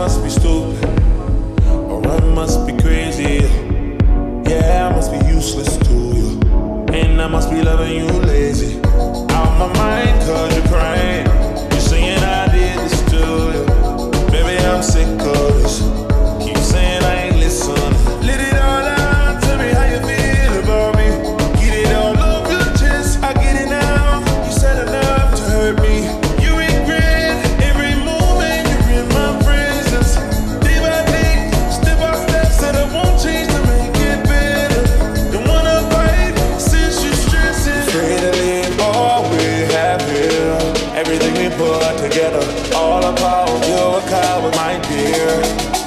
must be stupid, or I must be crazy. Yeah, I must be useless to you, and I must be loving you together. All of our you a coward, my dear.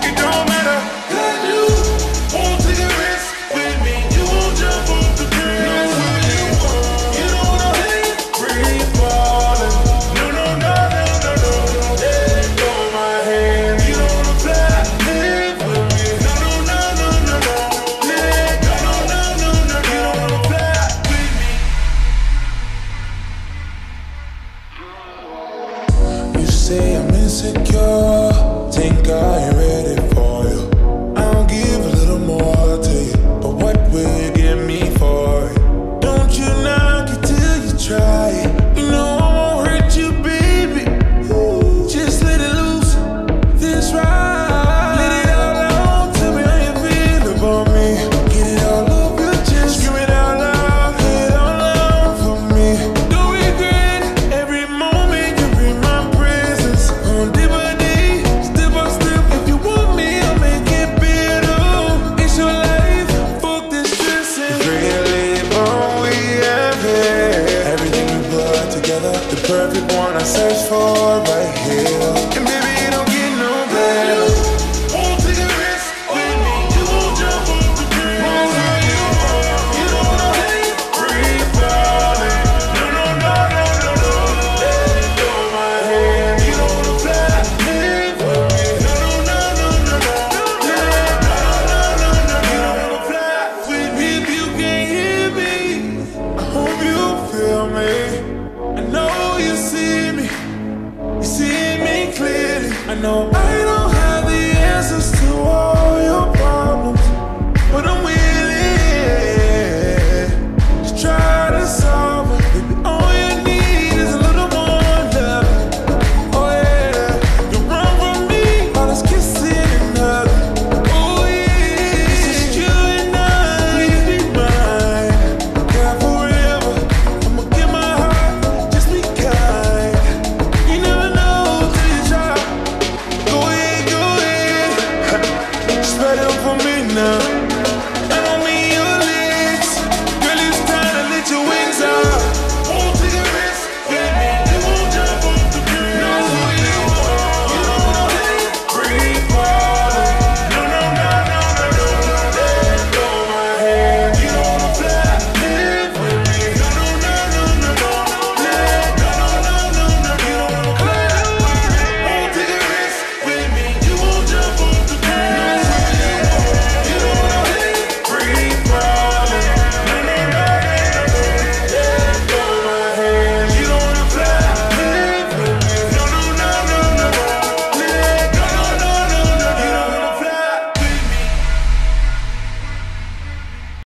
say I'm insecure. Think I am. head. I know. I don't